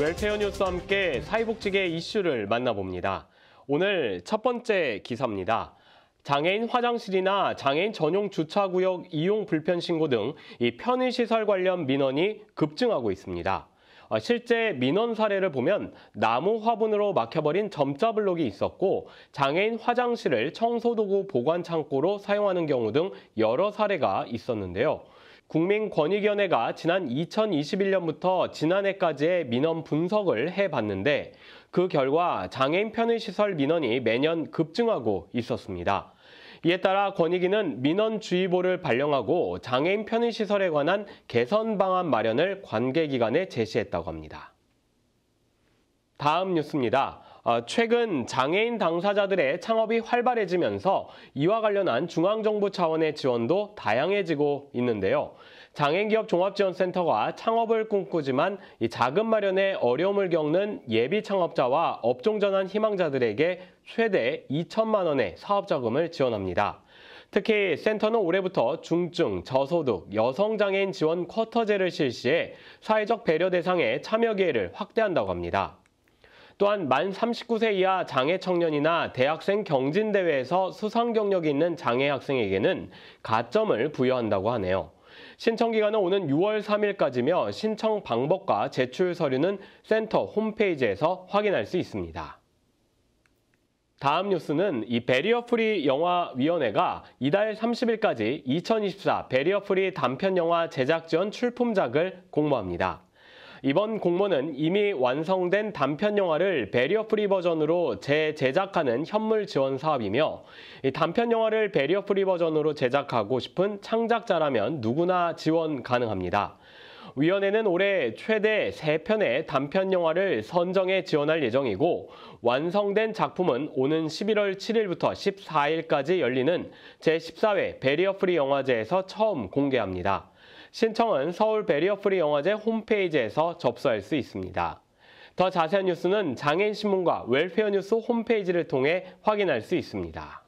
웰페어 뉴스와 함께 사회복지계 이슈를 만나봅니다. 오늘 첫 번째 기사입니다. 장애인 화장실이나 장애인 전용 주차구역 이용 불편 신고 등 이 편의시설 관련 민원이 급증하고 있습니다. 어, 실제 민원 사례를 보면 나무 화분으로 막혀버린 점자 블록이 있었고 장애인 화장실을 청소도구 보관 창고로 사용하는 경우 등 여러 사례가 있었는데요. 국민권익위원회가 지난 2021년부터 지난해까지의 민원 분석을 해봤는데 그 결과 장애인 편의시설 민원이 매년 급증하고 있었습니다. 이에 따라 권익위는 민원주의보를 발령하고 장애인 편의시설에 관한 개선 방안 마련을 관계기관에 제시했다고 합니다. 다음 뉴스입니다. 어, 최근 장애인 당사자들의 창업이 활발해지면서 이와 관련한 중앙정부 차원의 지원도 다양해지고 있는데요. 장애인기업 종합지원센터가 창업을 꿈꾸지만 자금 마련에 어려움을 겪는 예비 창업자와 업종전환 희망자들에게 최대 2천만 원의 사업자금을 지원합니다. 특히 센터는 올해부터 중증, 저소득, 여성장애인 지원 쿼터제를 실시해 사회적 배려 대상의 참여 기회를 확대한다고 합니다. 또한 만 39세 이하 장애 청년이나 대학생 경진대회에서 수상 경력이 있는 장애 학생에게는 가점을 부여한다고 하네요. 신청 기간은 오는 6월 3일까지며 신청 방법과 제출 서류는 센터 홈페이지에서 확인할 수 있습니다. 다음 뉴스는 이 배리어 프리 영화 위원회가 이달 30일까지 2024 barrier free 단편 영화 제작 지원 출품작을 공모합니다. 이번 공모는 이미 완성된 단편 영화를 barrier free 버전으로 재제작하는 현물 지원 사업이며 단편 영화를 barrier free 버전으로 제작하고 싶은 창작자라면 누구나 지원 가능합니다. 위원회는 올해 최대 3편의 단편 영화를 선정해 지원할 예정이고 완성된 작품은 오는 11월 7일부터 14일까지 열리는 제14회 배리어 프리 영화제에서 처음 공개합니다. 신청은 서울 배리어프리 영화제 홈페이지에서 접수할 수 있습니다. 더 자세한 뉴스는 장애인신문과 웰페어뉴스 홈페이지를 통해 확인할 수 있습니다.